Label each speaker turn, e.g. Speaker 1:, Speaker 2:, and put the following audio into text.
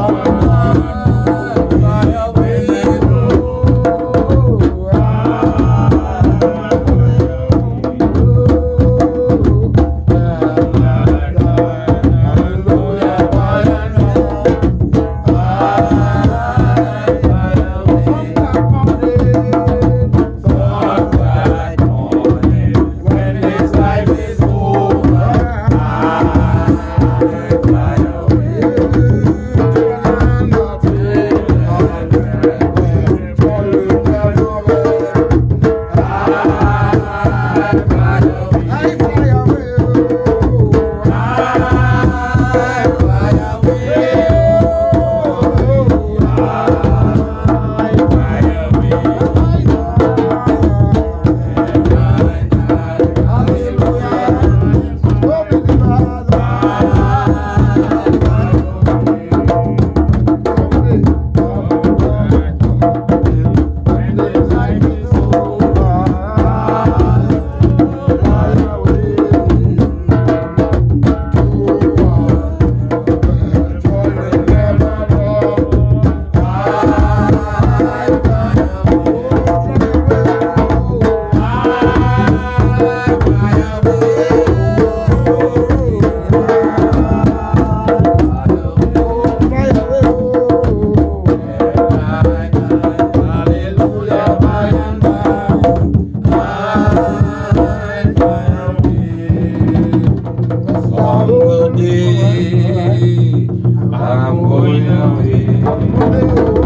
Speaker 1: Oh. One day I'm going away.